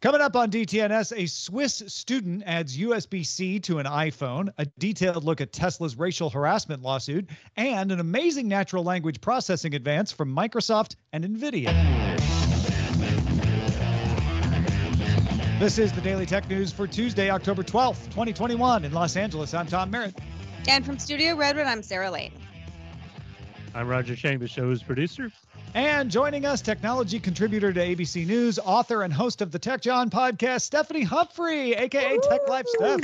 Coming up on DTNS, a Swiss student adds USB C to an iPhone, a detailed look at Tesla's racial harassment lawsuit, and an amazing natural language processing advance from Microsoft and NVIDIA. This is the Daily Tech News for Tuesday, October 12th, 2021, in Los Angeles. I'm Tom Merritt. And from Studio Redwood, I'm Sarah Lane. I'm Roger Chang, the show's producer. And joining us, technology contributor to ABC News, author and host of the Tech Jawn podcast, Stephanie Humphrey, aka Woo! Tech Life Steph.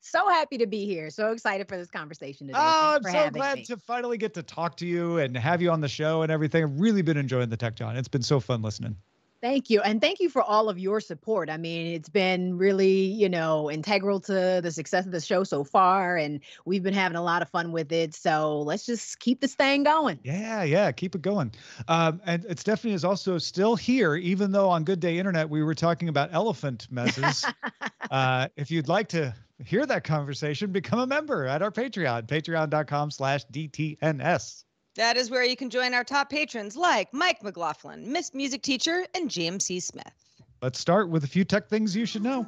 So happy to be here. So excited for this conversation today. Oh, I'm so glad me. to finally get to talk to you and have you on the show and everything. I've really been enjoying the Tech Jawn. It's been so fun listening. Thank you. And thank you for all of your support. I mean, it's been really, you know, integral to the success of the show so far. And we've been having a lot of fun with it. So let's just keep this thing going. Yeah, yeah, keep it going. Um, and Stephanie is also still here, even though on Good Day Internet we were talking about elephant messes. uh, if you'd like to hear that conversation, become a member at our Patreon, patreon.com slash DTNS. That is where you can join our top patrons like Mike McLaughlin, Miss Music Teacher, and James C. Smith. Let's start with a few tech things you should know.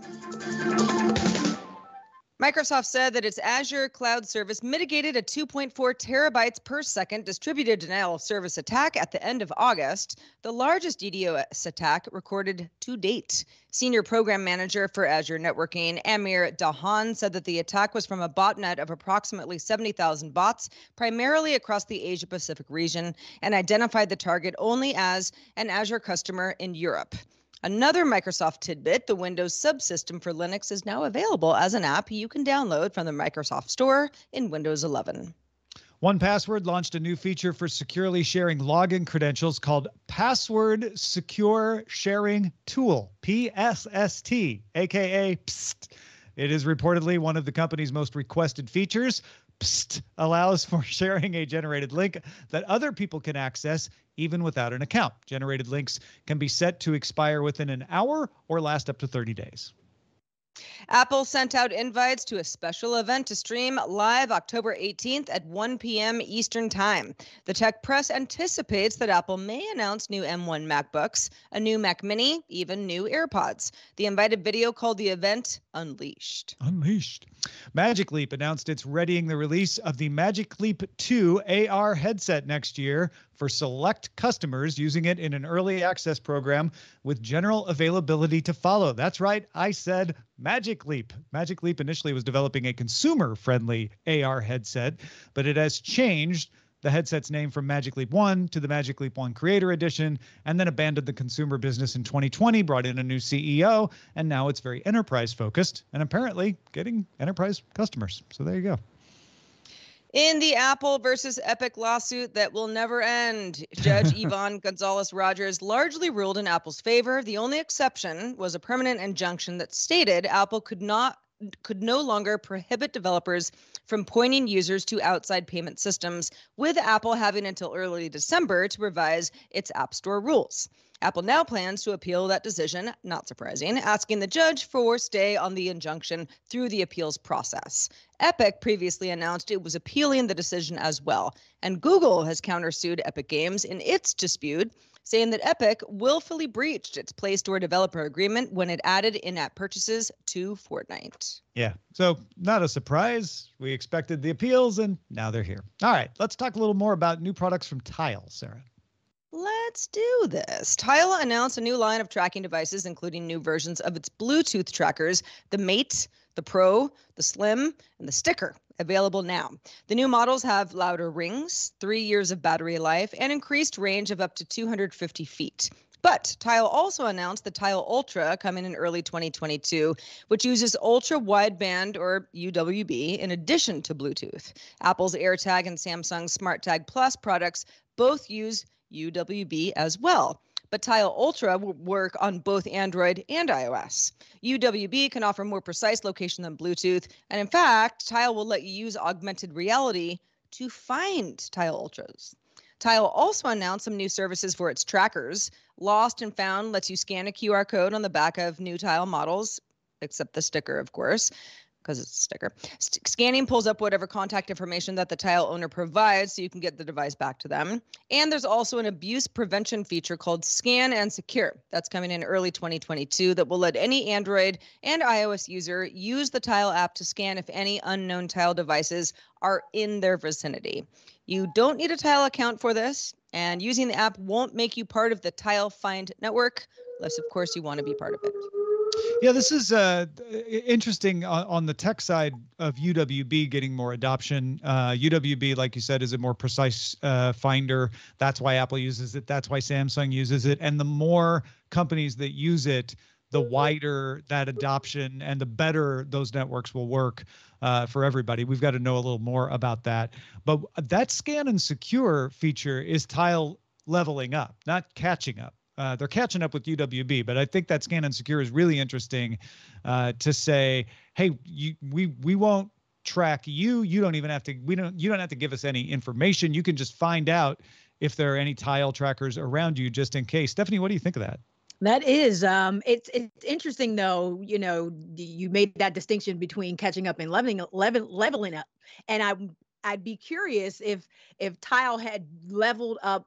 Microsoft said that its Azure cloud service mitigated a 2.4 terabytes per second distributed denial of service attack at the end of August, the largest DDoS attack recorded to date. Senior program manager for Azure Networking, Amir Dahan, said that the attack was from a botnet of approximately 70,000 bots, primarily across the Asia Pacific region, and identified the target only as an Azure customer in Europe. Another Microsoft tidbit the Windows subsystem for Linux is now available as an app you can download from the Microsoft Store in Windows 11. 1Password launched a new feature for securely sharing login credentials called Password Secure Sharing Tool, PSST, aka PST. It is reportedly one of the company's most requested features. PST allows for sharing a generated link that other people can access even without an account. Generated links can be set to expire within an hour or last up to 30 days. Apple sent out invites to a special event to stream live October 18th at 1 p.m. Eastern Time. The tech press anticipates that Apple may announce new M1 MacBooks, a new Mac Mini, even new AirPods. The invited video called the event Unleashed. Unleashed. Magic Leap announced it's readying the release of the Magic Leap 2 AR headset next year for select customers using it in an early access program with general availability to follow. That's right, I said Magic Leap. Magic Leap initially was developing a consumer friendly AR headset, but it has changed the headset's name from Magic Leap 1 to the Magic Leap 1 Creator Edition, and then abandoned the consumer business in 2020, brought in a new CEO, and now it's very enterprise focused and apparently getting enterprise customers. So there you go. In the Apple versus Epic lawsuit that will never end, Judge Yvonne Gonzalez Rogers largely ruled in Apple's favor. The only exception was a permanent injunction that stated Apple could not could no longer prohibit developers from pointing users to outside payment systems, with Apple having until early December to revise its App Store rules. Apple now plans to appeal that decision, not surprising, asking the judge for stay on the injunction through the appeals process. Epic previously announced it was appealing the decision as well, and Google has countersued Epic Games in its dispute, saying that Epic willfully breached its Play Store developer agreement when it added in app purchases to Fortnite. Yeah, so not a surprise. We expected the appeals, and now they're here. All right, let's talk a little more about new products from Tile, Sarah. Let's do this. Tile announced a new line of tracking devices, including new versions of its Bluetooth trackers, the Mate, the Pro, the Slim, and the Sticker, available now. The new models have louder rings, three years of battery life, and increased range of up to 250 feet. But Tile also announced the Tile Ultra coming in early 2022, which uses ultra wideband or UWB in addition to Bluetooth. Apple's AirTag and Samsung's SmartTag Plus products both use UWB as well. But Tile Ultra will work on both Android and iOS. UWB can offer more precise location than Bluetooth, and in fact, Tile will let you use augmented reality to find Tile Ultras. Tile also announced some new services for its trackers. Lost and Found lets you scan a QR code on the back of new Tile models, except the sticker, of course. Because it's a sticker. St- scanning pulls up whatever contact information that the tile owner provides so you can get the device back to them. And there's also an abuse prevention feature called Scan and Secure that's coming in early 2022 that will let any Android and iOS user use the Tile app to scan if any unknown Tile devices are in their vicinity. You don't need a Tile account for this, and using the app won't make you part of the Tile Find network, unless, of course, you want to be part of it. Yeah, this is uh, interesting on, the tech side of UWB getting more adoption. Uh, UWB, like you said, is a more precise uh, finder. That's why Apple uses it. That's why Samsung uses it. And the more companies that use it, the wider that adoption and the better those networks will work uh, for everybody. We've got to know a little more about that. But that scan and secure feature is tile leveling up, not catching up. Uh, they're catching up with UWB, but I think that scan and secure is really interesting uh, to say, hey, you, we we won't track you. You don't even have to. We don't. You don't have to give us any information. You can just find out if there are any tile trackers around you, just in case. Stephanie, what do you think of that? That is, um, it's it's interesting though. You know, you made that distinction between catching up and leveling level, leveling up, and I I'd be curious if if Tile had leveled up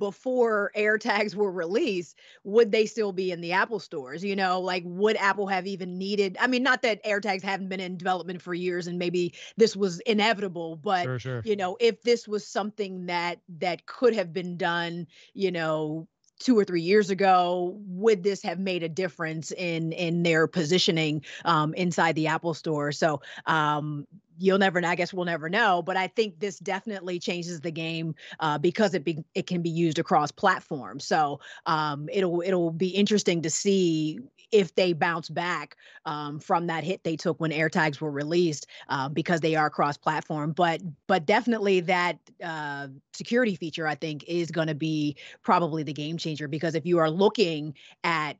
before AirTags were released, would they still be in the Apple stores? You know, like would Apple have even needed? I mean, not that AirTags haven't been in development for years and maybe this was inevitable, but sure, sure. you know, if this was something that that could have been done, you know, two or three years ago would this have made a difference in in their positioning um, inside the apple store so um, you'll never know. I guess we'll never know. But I think this definitely changes the game uh, because it be, it can be used across platforms. So um, it'll it'll be interesting to see if they bounce back um, from that hit they took when AirTags were released uh, because they are cross-platform. But but definitely that uh, security feature I think is going to be probably the game changer because if you are looking at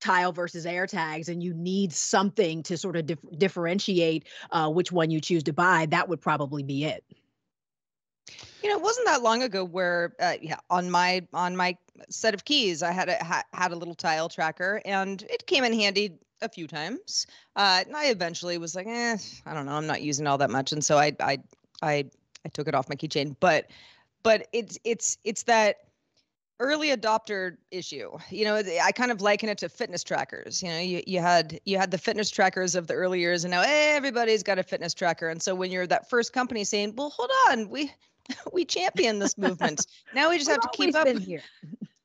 tile versus AirTags and you need something to sort of dif- differentiate uh, which one you choose to buy that would probably be it. You know it wasn't that long ago where uh, yeah on my on my set of keys i had a ha- had a little tile tracker and it came in handy a few times uh, and i eventually was like eh i don't know i'm not using all that much and so i i i, I took it off my keychain but but it's it's it's that early adopter issue. You know, I kind of liken it to fitness trackers. You know, you, you had you had the fitness trackers of the early years, and now everybody's got a fitness tracker. And so when you're that first company saying, "Well, hold on, we we champion this movement. now we just have to keep up." Here.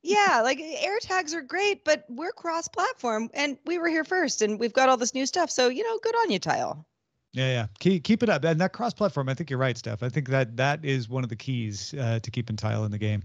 yeah, like air tags are great, but we're cross-platform, and we were here first, and we've got all this new stuff. So you know, good on you, Tile. Yeah, yeah. Keep keep it up, and that cross-platform. I think you're right, Steph. I think that that is one of the keys uh, to keeping Tile in the game.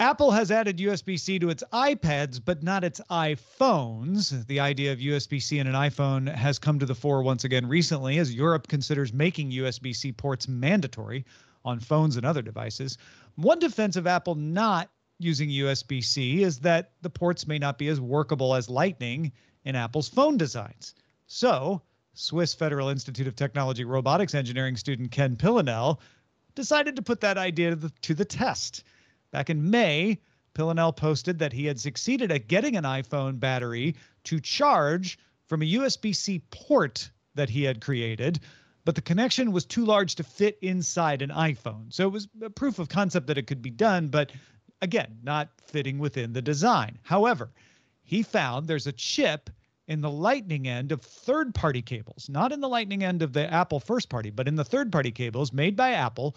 Apple has added USB C to its iPads, but not its iPhones. The idea of USB C in an iPhone has come to the fore once again recently as Europe considers making USB C ports mandatory on phones and other devices. One defense of Apple not using USB C is that the ports may not be as workable as Lightning in Apple's phone designs. So, Swiss Federal Institute of Technology robotics engineering student Ken Pillonel decided to put that idea to the, to the test. Back in May, Pillonel posted that he had succeeded at getting an iPhone battery to charge from a USB C port that he had created, but the connection was too large to fit inside an iPhone. So it was a proof of concept that it could be done, but again, not fitting within the design. However, he found there's a chip in the lightning end of third party cables, not in the lightning end of the Apple first party, but in the third party cables made by Apple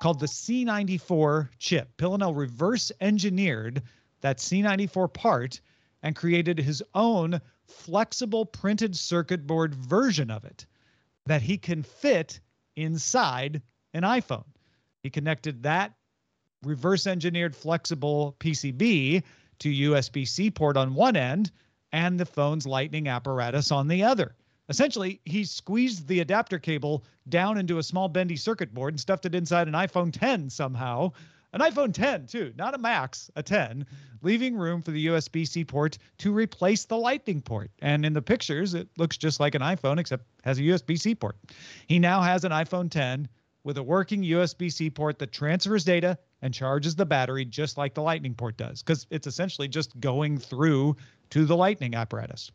called the C94 chip. Pillonel reverse engineered that C94 part and created his own flexible printed circuit board version of it that he can fit inside an iPhone. He connected that reverse engineered flexible PCB to USB C port on one end and the phone's lightning apparatus on the other. Essentially, he squeezed the adapter cable down into a small bendy circuit board and stuffed it inside an iPhone 10 somehow. An iPhone 10, too, not a Max, a 10, leaving room for the USB C port to replace the Lightning port. And in the pictures, it looks just like an iPhone, except has a USB C port. He now has an iPhone 10 with a working USB C port that transfers data and charges the battery just like the Lightning port does, because it's essentially just going through to the Lightning apparatus.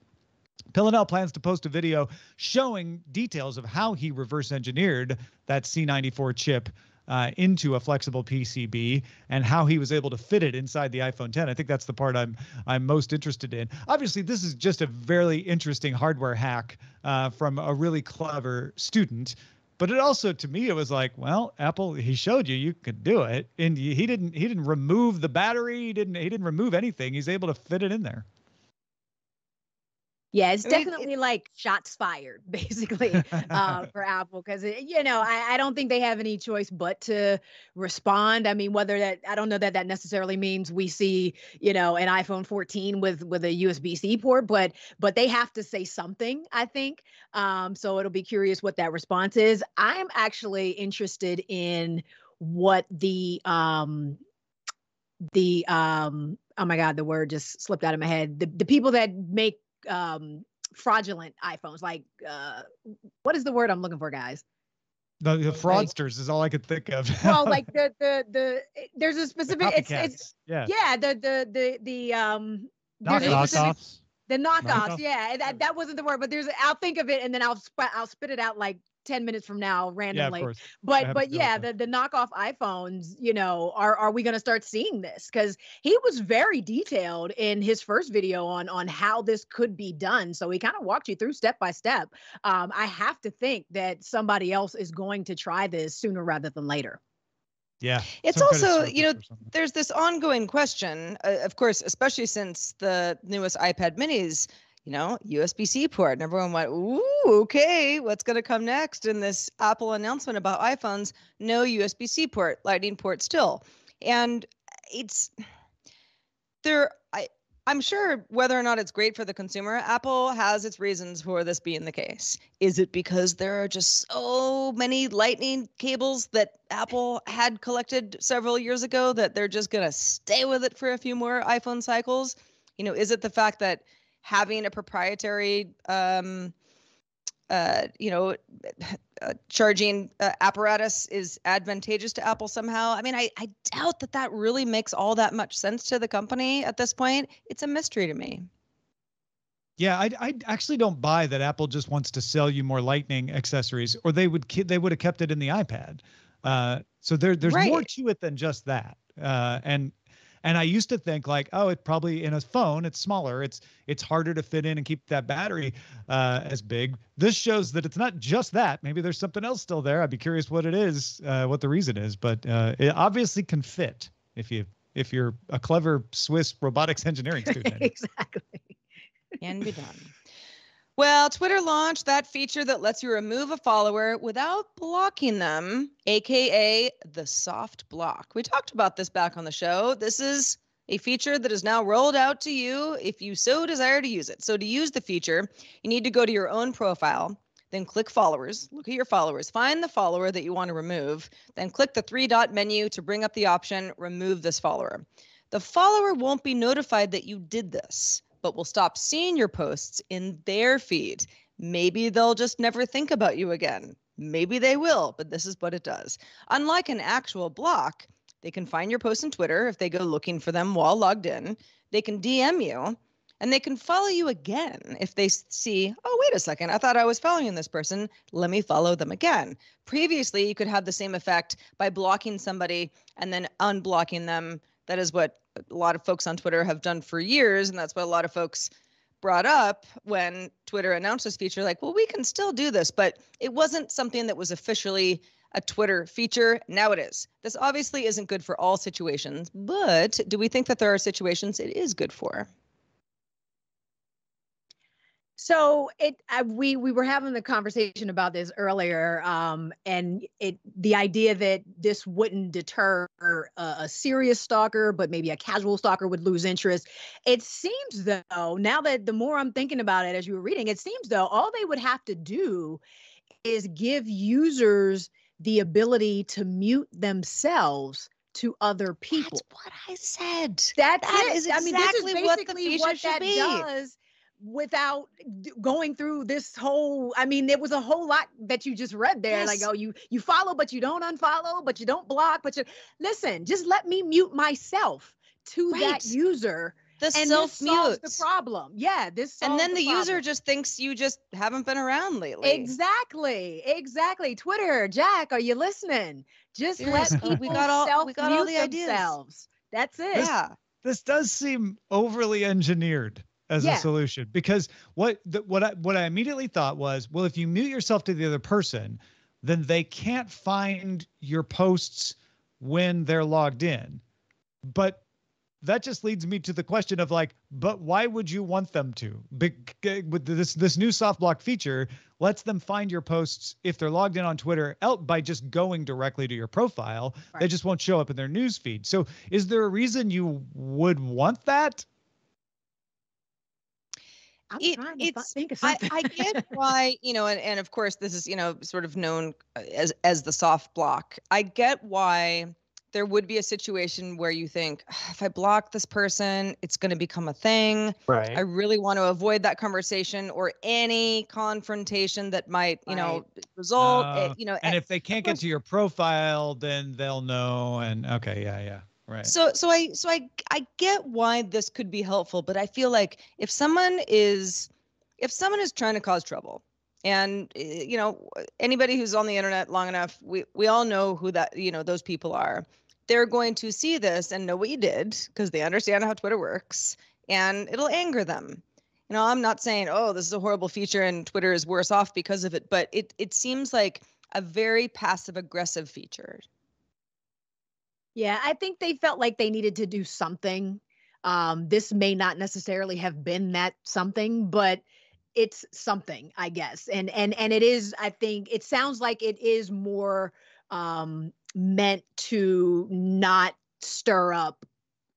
Pillonel plans to post a video showing details of how he reverse engineered that C94 chip uh, into a flexible PCB and how he was able to fit it inside the iPhone 10. I think that's the part I'm I'm most interested in. Obviously, this is just a very interesting hardware hack uh, from a really clever student. But it also, to me, it was like, well, Apple, he showed you you could do it, and he didn't. He didn't remove the battery. He didn't. He didn't remove anything. He's able to fit it in there. Yeah, it's I mean, it- definitely like shots fired, basically, uh, for Apple, because you know I, I don't think they have any choice but to respond. I mean, whether that I don't know that that necessarily means we see you know an iPhone 14 with with a USB C port, but but they have to say something. I think. Um, so it'll be curious what that response is. I'm actually interested in what the um the um oh my god the word just slipped out of my head the, the people that make um fraudulent iPhones. Like uh what is the word I'm looking for, guys? The, the fraudsters is all I could think of. Well, like the the the there's a specific it's it's yeah. yeah, the the the the um Knockoffs. Knockoffs. the knockoffs, Knockoff. yeah. That that wasn't the word, but there's I'll think of it and then I'll sp- I'll spit it out like 10 minutes from now Yeah, of randomly. course. but but yeah, the the knockoff iPhones, you know, are are we going to start seeing this? Because he was very detailed in his first video on on how this could be done. So he kind of walked you through step by step. Um, I have to think that somebody else is going to try this sooner rather than later. Yeah. It's some kind of also, you know, surface or something. there's this ongoing question, uh, of course, especially since the newest iPad minis, you know, USB C port. And everyone went, ooh, okay, what's going to come next? in this Apple announcement about iPhones, no USB C port, Lightning port still. And it's there, I, I'm sure whether or not it's great for the consumer, Apple has its reasons for this being the case. Is it because there are just so many lightning cables that Apple had collected several years ago that they're just going to stay with it for a few more iPhone cycles? You know, is it the fact that having a proprietary um uh, you know, uh, charging uh, apparatus is advantageous to Apple somehow. I mean, I, I doubt that that really makes all that much sense to the company at this point. It's a mystery to me. Yeah, I, I actually don't buy that Apple just wants to sell you more Lightning accessories, or they would they would have kept it in the iPad. Uh, so there there's more to it than just that. Uh, and and I used to think like, oh, it probably in a phone it's smaller, it's it's harder to fit in and keep that battery uh, as big. This shows that it's not just that. Maybe there's something else still there. I'd be curious what it is, uh, what the reason is, but uh, it obviously can fit if you if you're a clever Swiss robotics engineering student. exactly. Can be done. Well, Twitter launched that feature that lets you remove a follower without blocking them, aka the soft block. We talked about this back on the show. This is a feature that is now rolled out to you if you so desire to use it. So, to use the feature, you need to go to your own profile, then click followers, look at your followers, find the follower that you want to remove, then click the three dot menu to bring up the option remove this follower. The follower won't be notified that you did this, but will stop seeing your posts in their feed. Maybe they'll just never think about you again. Maybe they will, but this is what it does. Unlike an actual block, they can find your posts on Twitter if they go looking for them while logged in. They can DM you and they can follow you again if they see, oh, wait a second, I thought I was following this person. Let me follow them again. Previously, you could have the same effect by blocking somebody and then unblocking them. That is what a lot of folks on Twitter have done for years. And that's what a lot of folks brought up when Twitter announced this feature like, well, we can still do this, but it wasn't something that was officially a Twitter feature. Now it is. This obviously isn't good for all situations, but do we think that there are situations it is good for? So it I, we we were having the conversation about this earlier, um, and it the idea that this wouldn't deter a, a serious stalker, but maybe a casual stalker would lose interest. It seems though, now that the more I'm thinking about it as you were reading, it seems though all they would have to do is give users the ability to mute themselves to other people. That's what I said. That's That is I mean, this is exactly what the basically feature what should that be. does without going through this whole i mean there was a whole lot that you just read there like oh you you follow but you don't unfollow but you don't block but you listen just let me mute myself to that user the and self this solves mute. the problem. Yeah, this and then the, user just thinks you just haven't been around lately. Exactly. Exactly. Twitter, Jack, are you listening? Just let people we got all- we got all self-mute the ideas. themselves. That's it. Yeah. this does seem overly engineered as Yeah. a solution because what the, what I what I immediately thought was, well, if you mute yourself to the other person, then they can't find your posts when they're logged in. But that just leads me to the question of like, but why would you want them to? Bec- with this this new soft block feature lets them find your posts if they're logged in on Twitter out by just going directly to your profile. They just won't show up in their news feed. So is there a reason you would want that? I'm It- trying to fi- it's- think of I, something. I get why, you know, and, and of course this is, you know, sort of known uh, as as the soft block. I get why there would be a situation where you think, "Ah, if I block this person, it's going to become a thing. Right i really want to avoid that conversation or any confrontation that might, you know, result. Uh, you know, And eh, if they can't get to your profile, then they'll know. And okay, yeah, yeah, So so I so I I get why this could be helpful, but I feel like if someone is if someone is trying to cause trouble and eh, you know anybody who's on the internet long enough we we all know who that you know those people are they're going to see this and know what you did because they understand how twitter works and it'll anger them. You know i'm not saying oh this is a horrible feature and twitter is worse off because of it but it it seems like a very passive aggressive feature Yeah, I think they felt like they needed to do something. Um, this may not necessarily have been that something, but it's something, I guess. And and and it is, I think it sounds like it is more um meant to not stir up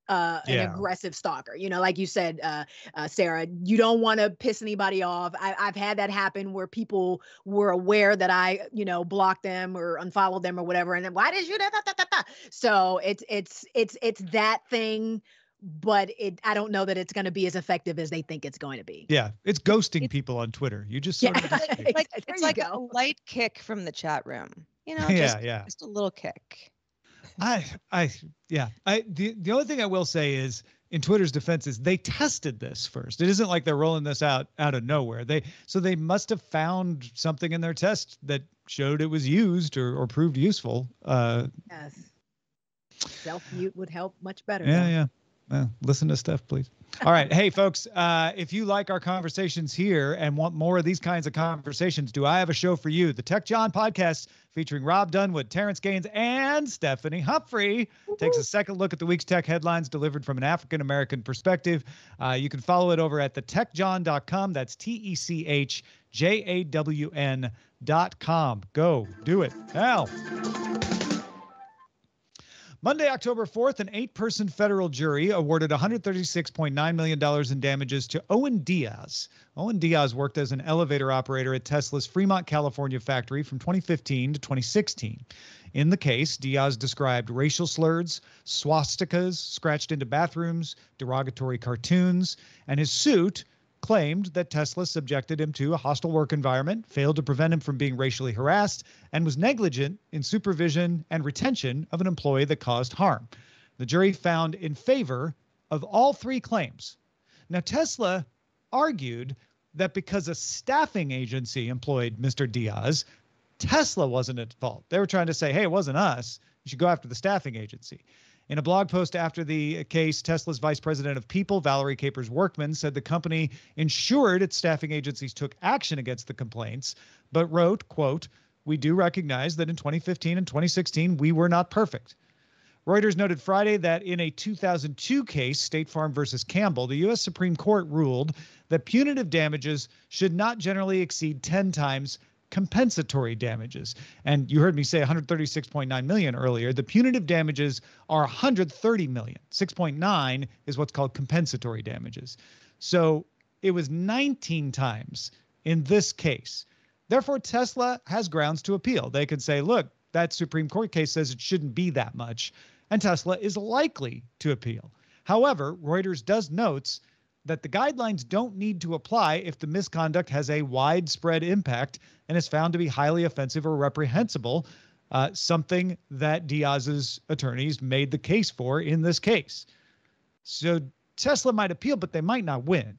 uh, an Yeah. aggressive stalker. You know, like you said, uh, uh, Sarah, you don't want to piss anybody off. I, I've had that happen where people were aware that I, you know, blocked them or unfollowed them or whatever, and then why did you? Da, da, da, da, da? So it's it's it's it's that thing, but it I don't know that it's going to be as effective as they think it's going to be. yeah, it's ghosting It- people on Twitter. You just Yeah. sort of escape. like There it's you like a light kick from the chat room you know yeah, just, yeah. just a little kick I, I, yeah. I the the only thing I will say is in Twitter's defense is they tested this first. It isn't like they're rolling this out out of nowhere. They so they must have found something in their test that showed it was used or, or proved useful. Uh, Yes. Self mute would help much better. yeah, though. yeah. Well, listen to Steph, please. All right. Hey, folks, uh, if you like our conversations here and want more of these kinds of conversations, do I have a show for you? The Tech Jawn podcast featuring Rob Dunwood, Terrence Gaines, and Stephanie Humphrey takes a second look at the week's tech headlines delivered from an African American perspective. Uh, you can follow it over at thetechjawn.com. That's T E C H J A W N.com. Go do it now. Monday, October 4th, an eight person federal jury awarded $136.9 million in damages to Owen Diaz. Owen Diaz worked as an elevator operator at Tesla's Fremont, California factory from 2015 to 2016. In the case, Diaz described racial slurs, swastikas scratched into bathrooms, derogatory cartoons, and his suit claimed that Tesla subjected him to a hostile work environment, failed to prevent him from being racially harassed, and was negligent in supervision and retention of an employee that caused harm. The jury found in favor of all three claims. Now, Tesla argued that because a staffing agency employed Mr. Diaz, Tesla wasn't at fault. They were trying to say, hey, it wasn't us. You should go after the staffing agency. In a blog post after the case, Tesla's vice president of people, Valerie Capers Workman, said the company ensured its staffing agencies took action against the complaints, but wrote, quote, we do recognize that in 2015 and 2016, we were not perfect. Reuters noted Friday that in a 2002 case, State Farm versus Campbell, the U.S. Supreme Court ruled that punitive damages should not generally exceed 10 times compensatory damages. And you heard me say 136.9 million earlier. The punitive damages are 130 million. 6.9 is what's called compensatory damages. So it was 19 times in this case. Therefore, Tesla has grounds to appeal. They could say, look, that Supreme Court case says it shouldn't be that much, and Tesla is likely to appeal. However, Reuters does notes that the guidelines don't need to apply if the misconduct has a widespread impact and is found to be highly offensive or reprehensible, uh, something that Diaz's attorneys made the case for in this case. So Tesla might appeal, but they might not win.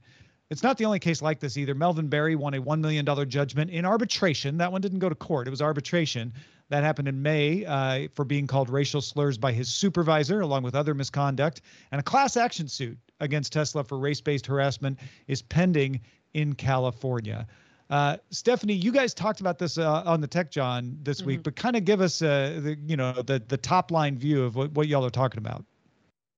It's not the only case like this either. Melvin Berry won a $1 million judgment in arbitration. That one didn't go to court, it was arbitration. That happened in May uh, for being called racial slurs by his supervisor, along with other misconduct. And a class action suit against Tesla for race based harassment is pending in California. Uh, Stephanie, you guys talked about this uh, on the Tech Jawn this mm-hmm. week, but kind of give us uh, the you know the the top line view of what, what y'all are talking about.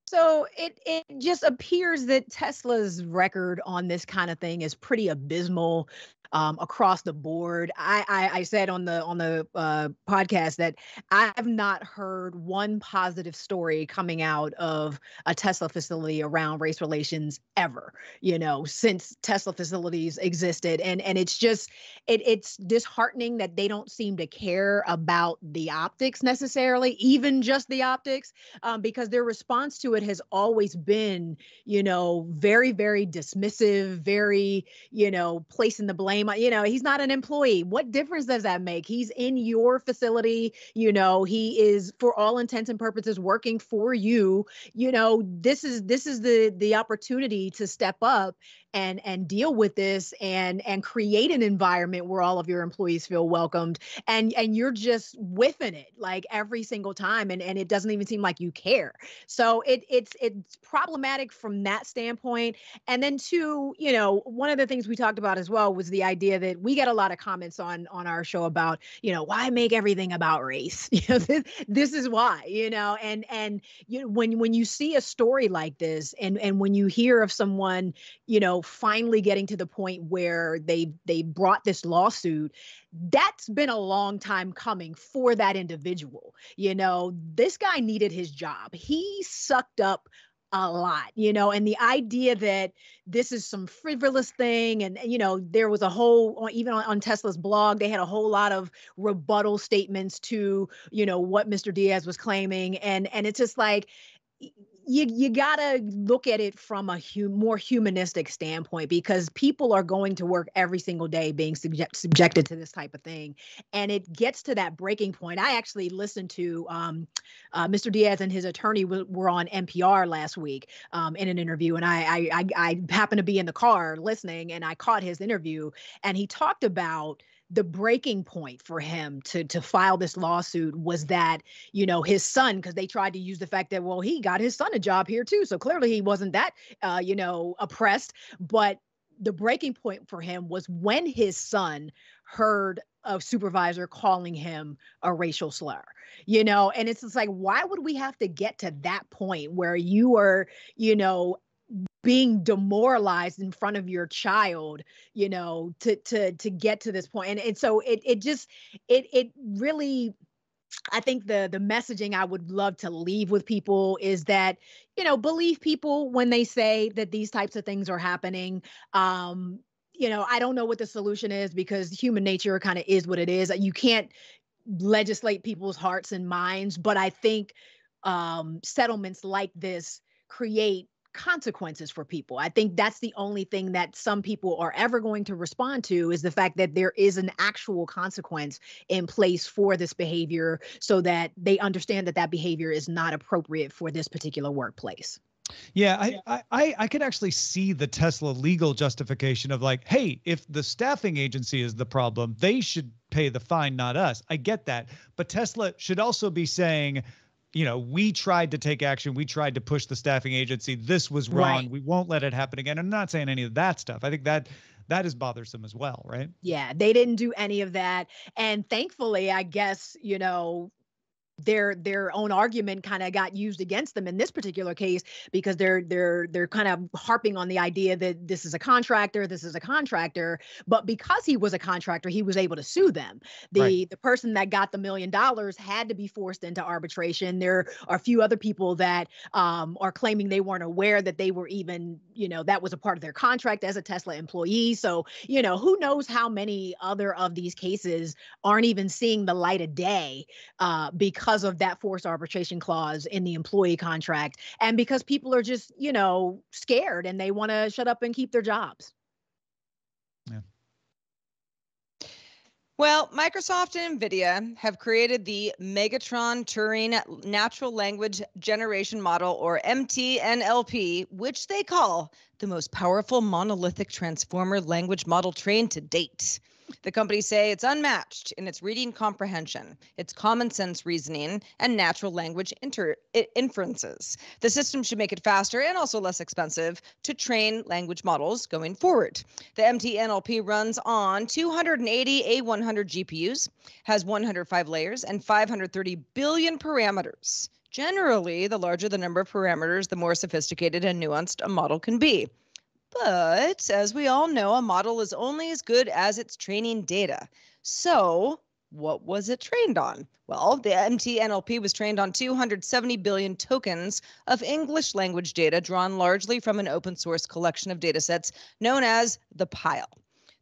So it it just appears that Tesla's record on this kind of thing is pretty abysmal um, across the board. I, I, I said on the on the uh, podcast that I've not heard one positive story coming out of a Tesla facility around race relations ever. You know, since Tesla facilities existed, and and it's just it it's disheartening that they don't seem to care about the optics necessarily, even just the optics, um, because their response to it has always been, you know, very very dismissive, very you know, placing the blame blame uh, you know he's not an employee. What difference does that make? He's in your facility you know he is for all intents and purposes working for you. You know this is this is the the opportunity to step up and and deal with this and and create an environment where all of your employees feel welcomed and and you're just whiffing it like every single time and and it doesn't even seem like you care. So it it's it's problematic from that standpoint. And then two you know one of the things we talked about as well was the idea that we get a lot of comments on on our show about you know why make everything about race? You know this, this is why you know and and you when when you see a story like this and and when you hear of someone you know finally getting to the point where they they brought this lawsuit that's been a long time coming for that individual. You know this guy needed his job. He sucked up a lot you know and the idea that this is some frivolous thing and you know there was a whole even on, on, tesla's blog they had a whole lot of rebuttal statements to you know what mr diaz was claiming. And and it's just like you you gotta look at it from a hum, more humanistic standpoint because people are going to work every single day being subject, subjected to this type of thing, and it gets to that breaking point. I actually listened to um, uh, Mr. Diaz and his attorney w- were on NPR last week um, in an interview, and I, I I I happened to be in the car listening, and I caught his interview, and he talked about the breaking point for him to to file this lawsuit was that you know his son because they tried to use the fact that well he got his son a job here too so clearly he wasn't that uh, you know oppressed but the breaking point for him was when his son heard a supervisor calling him a racial slur you know and it's just like why would we have to get to that point where you are you know being demoralized in front of your child you know to to to get to this point and, and so it it just it it really I think the the messaging I would love to leave with people is that you know believe people when they say that these types of things are happening. Um, you know, I don't know what the solution is because human nature kind of is what it is. You can't legislate people's hearts and minds, but I think um, settlements like this create consequences for people. I think that's the only thing that some people are ever going to respond to is the fact that there is an actual consequence in place for this behavior so that they understand that that behavior is not appropriate for this particular workplace. Yeah, I, I I could actually see the Tesla legal justification of like, hey, if the staffing agency is the problem, they should pay the fine, not us. I get that. But Tesla should also be saying, you know, we tried to take action. We tried to push the staffing agency. This was wrong. Right. We won't let it happen again. I'm not saying any of that stuff. I think that that is bothersome as well, right? Yeah, they didn't do any of that. And thankfully, I guess, you know, their their own argument kind of got used against them in this particular case because they're they're they're kind of harping on the idea that this is a contractor this is a contractor but because he was a contractor he was able to sue them. The right. the person that got the million dollars had to be forced into arbitration. There are a few other people that um, are claiming they weren't aware that they were even you know that was a part of their contract as a tesla employee. So you know who knows how many other of these cases aren't even seeing the light of day uh, because because of that forced arbitration clause in the employee contract and because people are just, you know, scared and they want to shut up and keep their jobs. Yeah. Well, Microsoft and NVIDIA have created the Megatron Turing Natural Language Generation Model, or MTNLP, which they call the most powerful monolithic transformer language model trained to date. The companies say it's unmatched in its reading comprehension, its common sense reasoning, and natural language inter- inferences. The system should make it faster and also less expensive to train language models going forward. The MTNLP runs on 280 A100 GPUs, has 105 layers, and 530 billion parameters. Generally, the larger the number of parameters, the more sophisticated and nuanced a model can be. But as we all know, a model is only as good as its training data. So, what was it trained on? Well, the MTNLP was trained on 270 billion tokens of English language data drawn largely from an open source collection of datasets known as the Pile.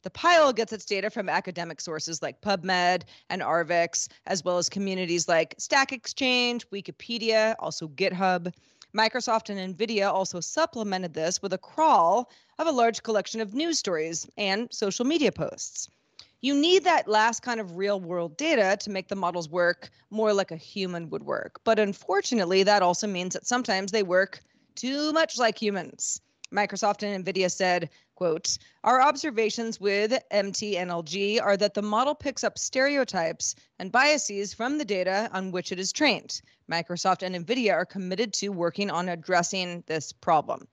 The Pile gets its data from academic sources like PubMed and arXiv, as well as communities like Stack Exchange, Wikipedia, also GitHub. Microsoft and NVIDIA also supplemented this with a crawl of a large collection of news stories and social media posts. You need that last kind of real world data to make the models work more like a human would work. But unfortunately, that also means that sometimes they work too much like humans. Microsoft and Nvidia said, quote, "Our observations with MTNLG are that the model picks up stereotypes and biases from the data on which it is trained. Microsoft and Nvidia are committed to working on addressing this problem."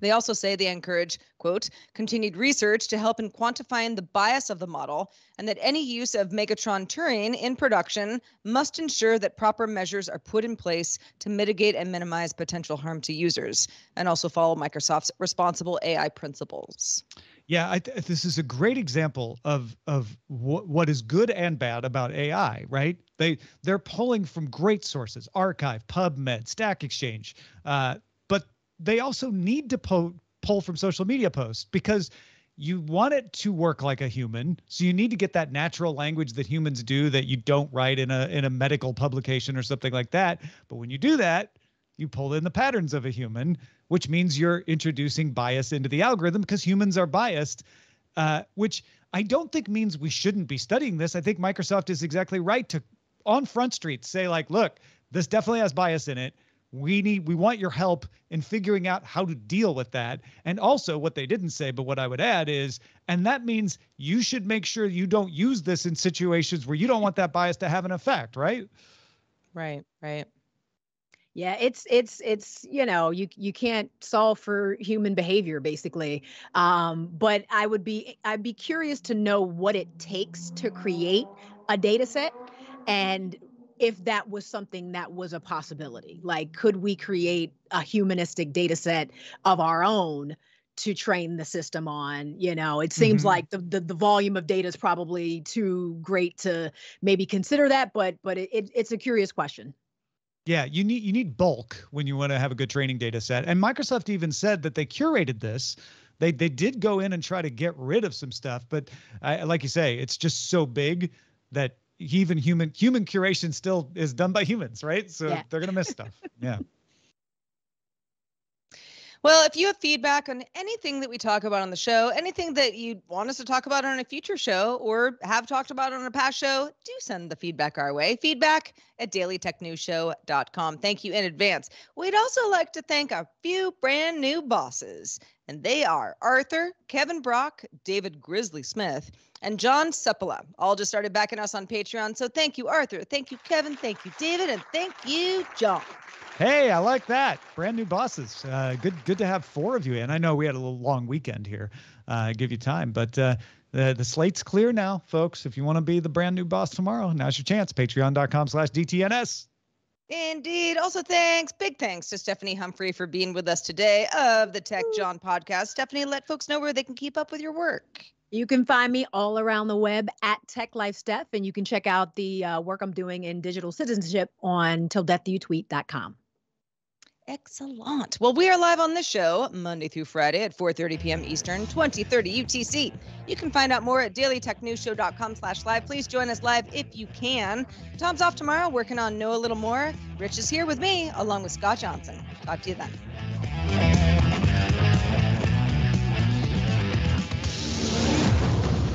They also say they encourage, quote, continued research to help in quantifying the bias of the model, and that any use of Megatron Turing in production must ensure that proper measures are put in place to mitigate and minimize potential harm to users, and also follow Microsoft's responsible AI principles. Yeah, th- this is a great example of of wh- what is good and bad about AI. Right? They they're pulling from great sources: arXiv, PubMed, Stack Exchange. Uh, but they also need to po- pull from social media posts because you want it to work like a human so you need to get that natural language that humans do that you don't write in a in a medical publication or something like that but when you do that you pull in the patterns of a human which means you're introducing bias into the algorithm because humans are biased uh, which i don't think means we shouldn't be studying this. I think microsoft is exactly right to on front street say like look this definitely has bias in it. We need we want your help in figuring out how to deal with that. And also what they didn't say but what i would add is and that means you should make sure you don't use this in situations where you don't want that bias to have an effect right? Right right yeah, it's it's it's you know you you can't solve for human behavior basically, um, but I would be I'd be curious to know what it takes to create a data set and if that was something that was a possibility. Like, could we create a humanistic data set of our own to train the system on? You know, it seems mm-hmm. like the, the, the volume of data is probably too great to maybe consider that, but but it, it, it's a curious question. Yeah, you need you need bulk when you want to have a good training data set. And Microsoft even said that they curated this. They they did go in and try to get rid of some stuff, but I, like you say, it's just so big that even human human curation still is done by humans, right? So yeah. they're gonna miss stuff. Yeah. Well, if you have feedback on anything that we talk about on the show, anything that you want us to talk about on a future show or have talked about on a past show, do send the feedback our way. Feedback at dailytechnewsshow.com. Thank you in advance. We'd also like to thank a few brand new bosses, and they are Arthur, Kevin Brock, David Grizzly Smith, and John Seppala all just started backing us on Patreon. So thank you, Arthur. Thank you, Kevin. Thank you, David. And thank you, John. Hey, I like that. Brand new bosses. Uh, good, good to have four of you. And I know we had a little long weekend here. Uh, give you time, but uh, the the slate's clear now, folks. If you want to be the brand new boss tomorrow, now's your chance. Patreon.com/slash DTNS. Indeed. Also, thanks, big thanks to Stephanie Humphrey for being with us today of the Tech Jawn podcast. Stephanie, let folks know where they can keep up with your work. You can find me all around the web at Tech Life Steph, and you can check out the uh, work I'm doing in digital citizenship on tilldeathdoyoutweet.com. Excellent. Well, we are live on the show Monday through Friday at 4:30 p.m. Eastern, 2030 UTC. You can find out more at dailytechnewsshow.com slash live. Please join us live if you can. Tom's off tomorrow working on Know a Little More. Rich is here with me along with Scott Johnson. Talk to you then.